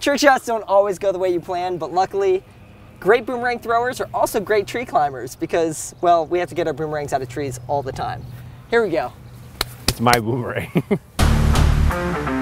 Trick shots don't always go the way you plan, but luckily, great boomerang throwers are also great tree climbers because, well, we have to get our boomerangs out of trees all the time. Here we go. It's my boomerang.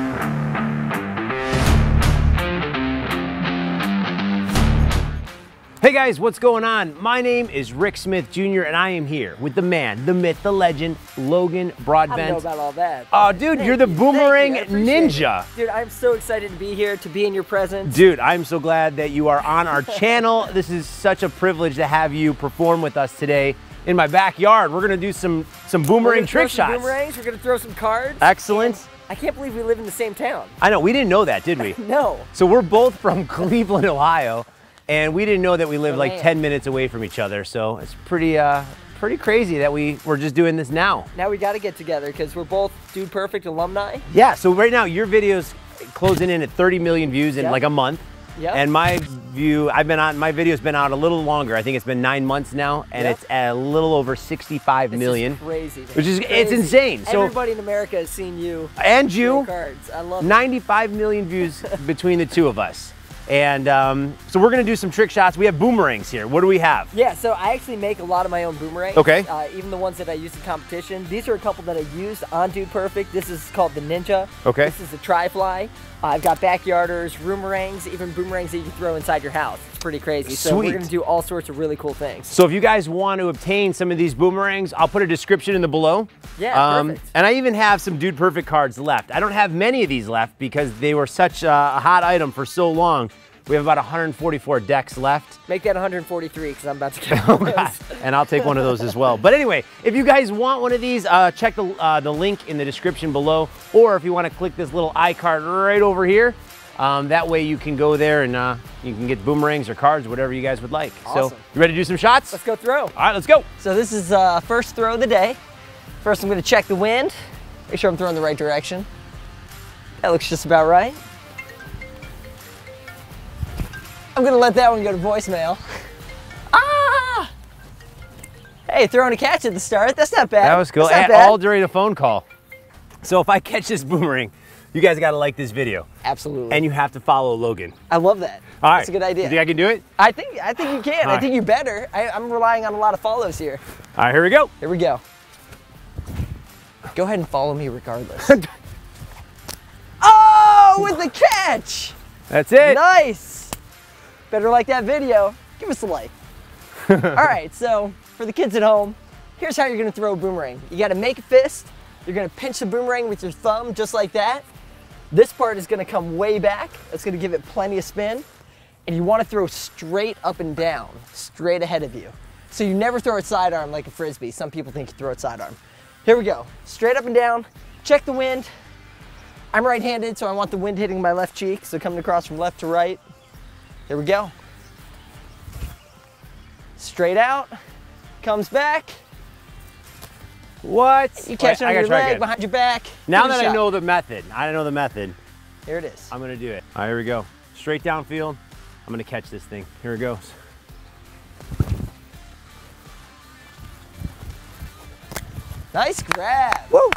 Hey guys, what's going on? My name is Rick Smith Jr. and I am here with the man, the myth, the legend, Logan Broadbent. I don't know about all that. Oh, dude, you're the you, boomerang you, appreciate it. ninja. Dude, I'm so excited to be here, to be in your presence. Dude, I'm so glad that you are on our channel. This is such a privilege to have you perform with us today in my backyard. We're gonna do some some We're boomerang gonna throw trick some shots. Boomerangs. We're gonna throw some cards. Excellent. I can't believe we live in the same town. I know, we didn't know that, did we? No. So we're both from Cleveland, Ohio, and we didn't know that we live Oh, like 10 minutes away from each other. So it's pretty uh pretty crazy that we we're just doing this now. Now we got to get together because we're both Dude Perfect alumni. Yeah, so right now your video's closing in at 30 million views in Yep. like a month. Yep. And my view, I've been on my video's been out a little longer. I think it's been nine months now, and Yep. it's at a little over 65 This million. is crazy. man. Which is- it's Crazy. insane. So- everybody in America has seen you And you, cards. I love it. 95 million views between the two of us. And um, so we're gonna do some trick shots. We have boomerangs here. What do we have? Yeah, so I actually make a lot of my own boomerangs. Okay. Uh, even the ones that I use in competition. These are a couple that I used on Dude Perfect. This is called the Ninja. Okay. This is the Tri-Fly. Uh, I've got backyarders, boomerangs, even boomerangs that you can throw inside your house. Pretty crazy. So Sweet. we're gonna do all sorts of really cool things. So if you guys want to obtain some of these boomerangs, I'll put a description in the below. Yeah, perfect. And I even have some Dude Perfect cards left. I don't have many of these left because they were such a a hot item for so long. We have about 144 decks left. Make that 143 because I'm about to get Oh God. And I'll take one of those as well. But anyway, if you guys want one of these, uh, check the, uh, the link in the description below. Or if you want to click this little iCard right over here, um, that way you can go there and uh, you can get boomerangs or cards, whatever you guys would like. So, you ready to do some shots? Let's go throw. All right, let's go. So this is uh, first throw of the day. First, I'm gonna check the wind. Make sure I'm throwing the right direction. That looks just about right. I'm gonna let that one go to voicemail. Ah! Hey, throwing a catch at the start. That's not bad. That was cool. That's not And bad. all during a phone call. So if I catch this boomerang, you guys got to like this video, Absolutely. and you have to follow Logan. I love that. All right. That's a good idea. Do you think I can do it? I think I think you can. All I right. think you better. I, I'm relying on a lot of follows here. All right, here we go. Here we go. Go ahead and follow me regardless. oh, with the catch! That's it. Nice. Better like that video. Give us a like. All right, so for the kids at home, here's how you're gonna throw a boomerang. You gotta make a fist. You're gonna pinch the boomerang with your thumb just like that. This part is gonna come way back. That's gonna give it plenty of spin. And you wanna throw straight up and down, straight ahead of you. So you never throw it sidearm like a frisbee. Some people think you throw it sidearm. Here we go. Straight up and down. Check the wind. I'm right-handed, so I want the wind hitting my left cheek. So coming across from left to right. Here we go. Straight out, comes back. What? You catch it Wait, I on your leg, behind your back. Now it that I know the method, I know the method. Here it is. I'm gonna do it. All right, here we go. Straight downfield. I'm gonna catch this thing. Here it goes. Nice grab. Woo!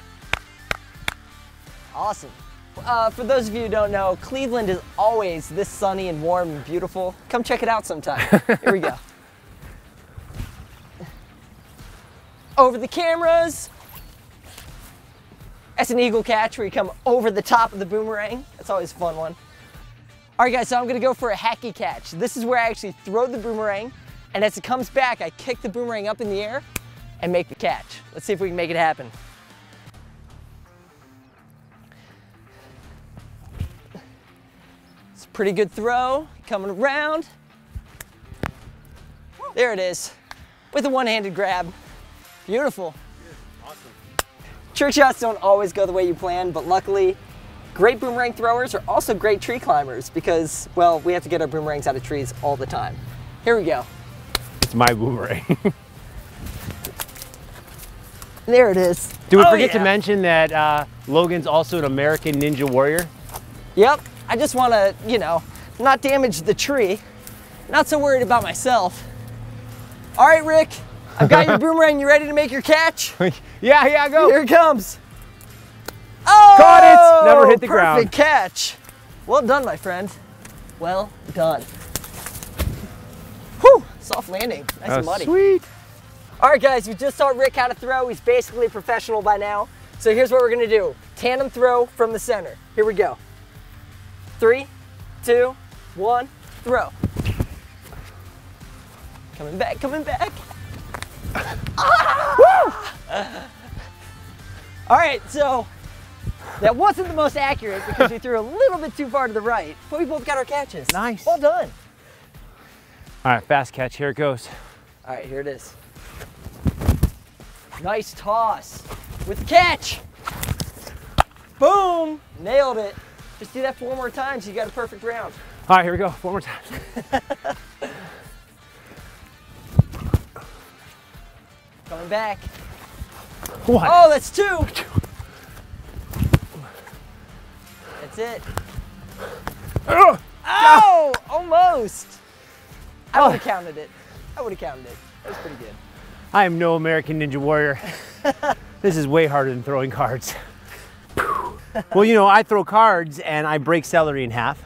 Awesome. Uh, for those of you who don't know, Cleveland is always this sunny and warm and beautiful. Come check it out sometime. Here we go. Over the cameras. That's an eagle catch where you come over the top of the boomerang. That's always a fun one. All right, guys, so I'm gonna go for a hacky catch. This is where I actually throw the boomerang, and as it comes back, I kick the boomerang up in the air and make the catch. Let's see if we can make it happen. It's a pretty good throw, coming around. There it is, with a one-handed grab. Beautiful. Awesome. Trick shots don't always go the way you plan, but luckily, great boomerang throwers are also great tree climbers because, well, we have to get our boomerangs out of trees all the time. Here we go. It's my boomerang. There it is. Do we Oh, forget to mention that uh, Logan's also an American Ninja Warrior? Yep, I just want to, you know, not damage the tree. Not so worried about myself. All right, Rick, I've got your boomerang. You ready to make your catch? yeah, yeah, go. Here it comes. Oh! Caught it. Never hit oh, the ground. Perfect catch. Well done, my friend. well done. Whew, soft landing, nice and muddy. Sweet. All right, guys, we just taught Rick how to throw. He's basically a professional by now. So here's what we're gonna do. Tandem throw from the center. Here we go. Three, two, one, throw. Coming back, coming back. Ah! All right, so that wasn't the most accurate because we threw a little bit too far to the right, but we both got our catches. Nice. Well done. All right, fast catch. Here it goes. All right, here it is. Nice toss with the catch. Boom, nailed it. Just do that four more times, you got a perfect round. All right, here we go. One more time. Coming back. One. Oh, that's two. That's it. Ugh. Oh, almost. I Oh. would have counted it. I would have counted it. That was pretty good. I am no American Ninja Warrior. this is way harder than throwing cards. well, you know, I throw cards and I break celery in half.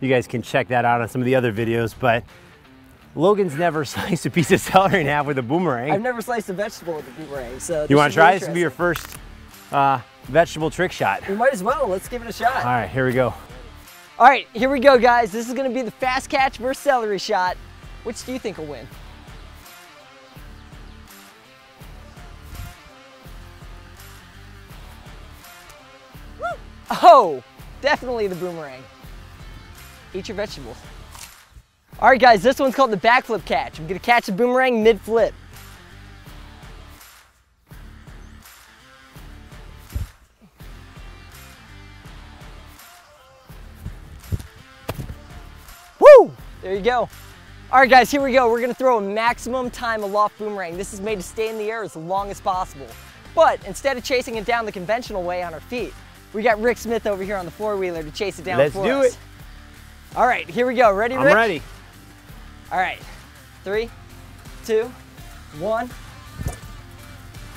You guys can check that out on some of the other videos, but Logan's never sliced a piece of celery in half with a boomerang. I've never sliced a vegetable with a boomerang, so you want to try? This will be your first uh, vegetable trick shot. We might as well. Let's give it a shot. All right, here we go. All right, here we go, guys. This is gonna be the fast catch versus celery shot. Which do you think will win? Oh, definitely the boomerang. Eat your vegetables. All right, guys, this one's called the backflip catch. I'm gonna catch the boomerang mid-flip. Woo! There you go. All right, guys, here we go. We're gonna throw a maximum time aloft boomerang. This is made to stay in the air as long as possible. But instead of chasing it down the conventional way on our feet, we got Rick Smith over here on the four-wheeler to chase it down Let's for do us. it. All right, here we go. Ready, I'm Rick? ready. All right, three, two, one.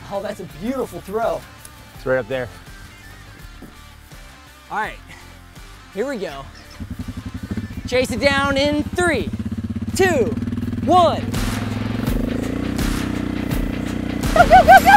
Oh, that's a beautiful throw. It's right up there. All right, here we go. Chase it down in three, two, one. Go, go, go, go!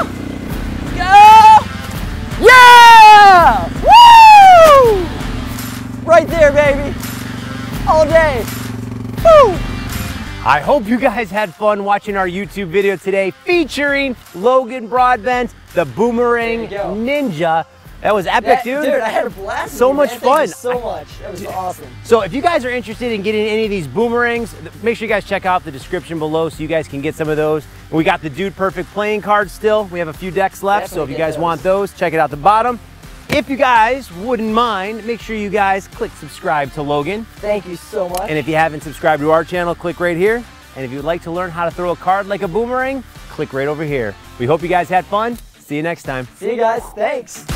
Hope you guys had fun watching our YouTube video today featuring Logan Broadbent, the Boomerang There you go. Ninja. That was epic, That- dude. I had a blast. So you, much man. Thank you fun. so much. That was awesome. So if you guys are interested in getting any of these boomerangs, make sure you guys check out the description below so you guys can get some of those. And we got the Dude Perfect playing cards still. We have a few decks left, so if you guys those. want those, check it out the bottom. If you guys wouldn't mind, make sure you guys click subscribe to Logan. Thank you so much. And if you haven't subscribed to our channel, click right here. And if you'd like to learn how to throw a card like a boomerang, click right over here. We hope you guys had fun. See you next time. See you guys. Thanks.